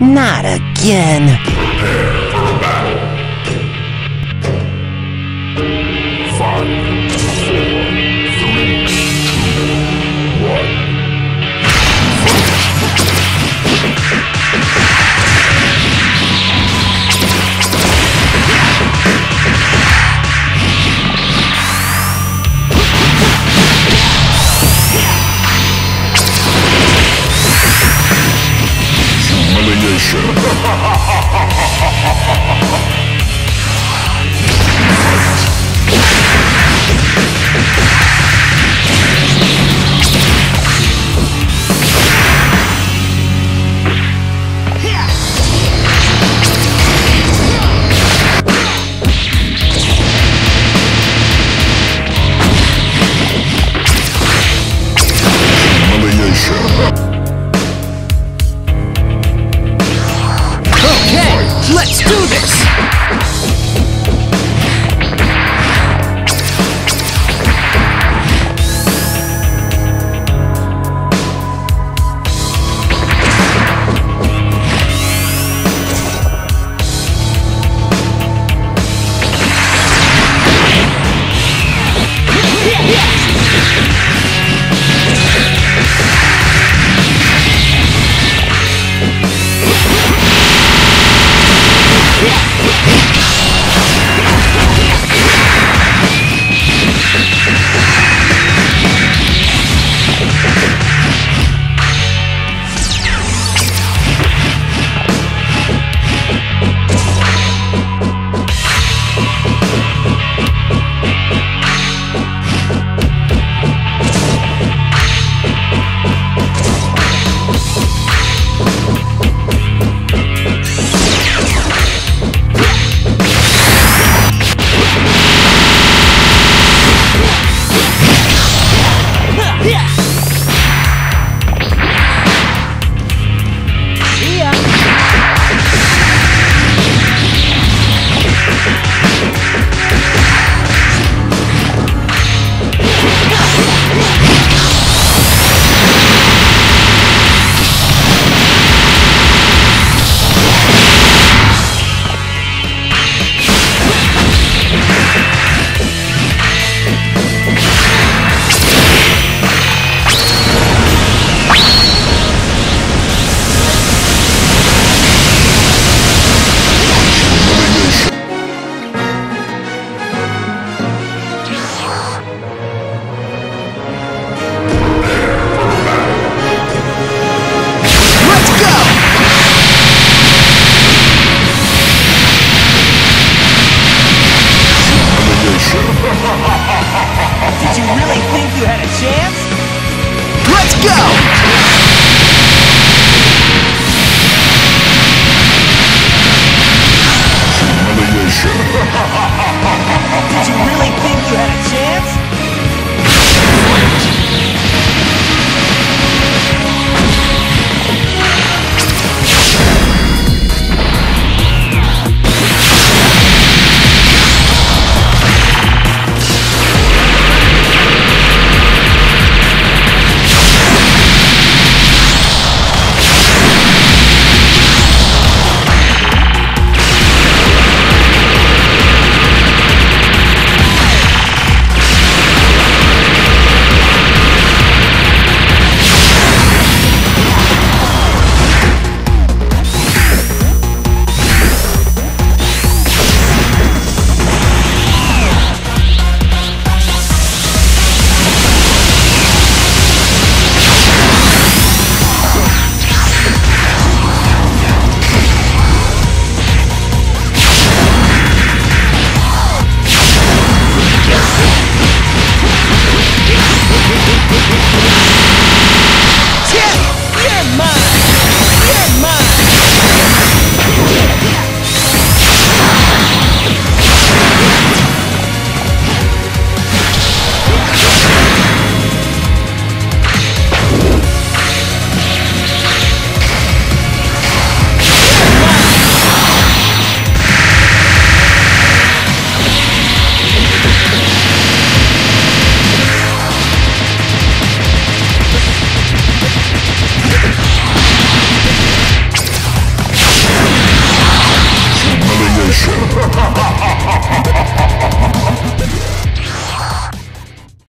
Not again. Prepare for battle. Five, four, three, two, one. Humiliation. chance? Let's go!